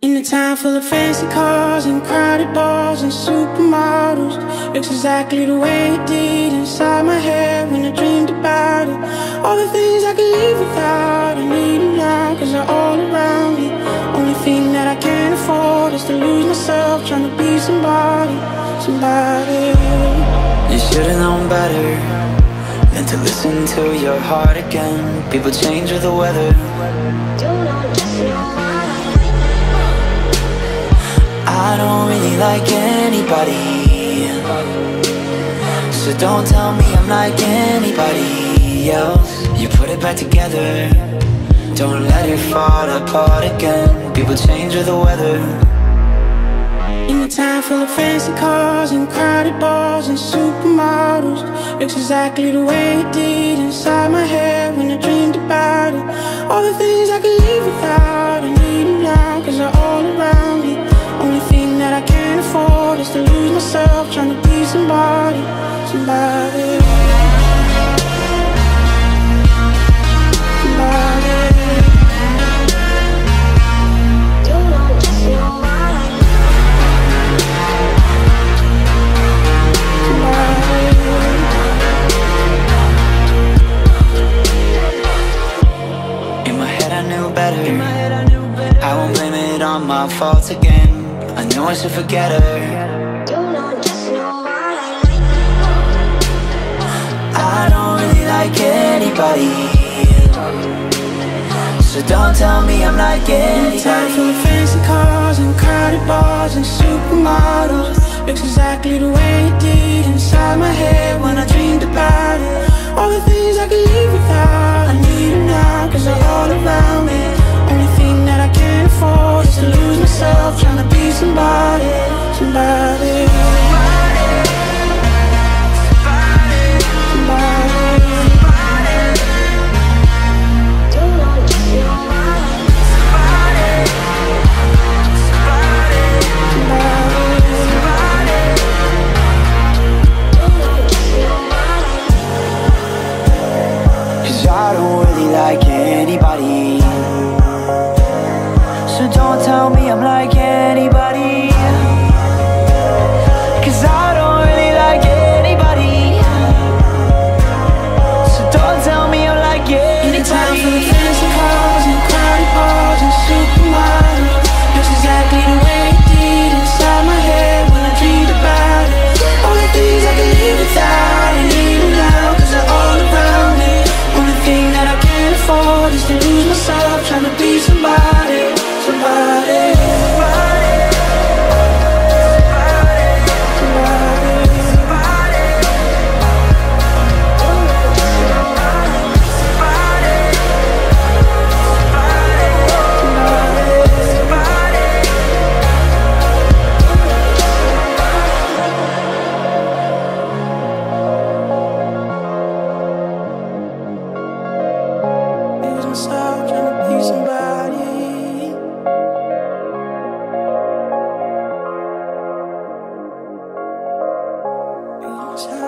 In a town full of fancy cars and crowded bars and supermodels. Looks exactly the way it did inside my head when I dreamed about it. All the things I could live without, I need them now cause they're all around me. Only thing that I can't afford is to lose myself trying to be somebody, somebody. You should've known better than to listen to your heart again. People change with the weather. I don't really like anybody. So don't tell me I'm like anybody else. You put it back together. Don't let it fall apart again. People change with the weather Town full of fancy cars and crowded bars and supermodels. Looks exactly the way it did inside my head when I dreamed about it. All the things I could live without, I need them now cause they're all around me. Only thing that I can't afford is to lose myself trying to be somebody. Somebody better. I won't blame it on my fault again. I know I should forget her. I don't really like anybody. So don't tell me I'm like In a town full fancy cars and crowded bars and supermodels. Looks exactly the way it did inside my head don't tell me I'm like anybody. Cause I don't really like anybody. So don't tell me I'm like In a town full of fancy cars and crowded bars and supermodels. Looks exactly the way it did inside my head when I dreamed about it. All the things I could live without, I need them now cause they're all around me. Only thing that I can't afford is to lose myself trying to be somebody, somebody Somebody lose myself trying to be somebody. Myself.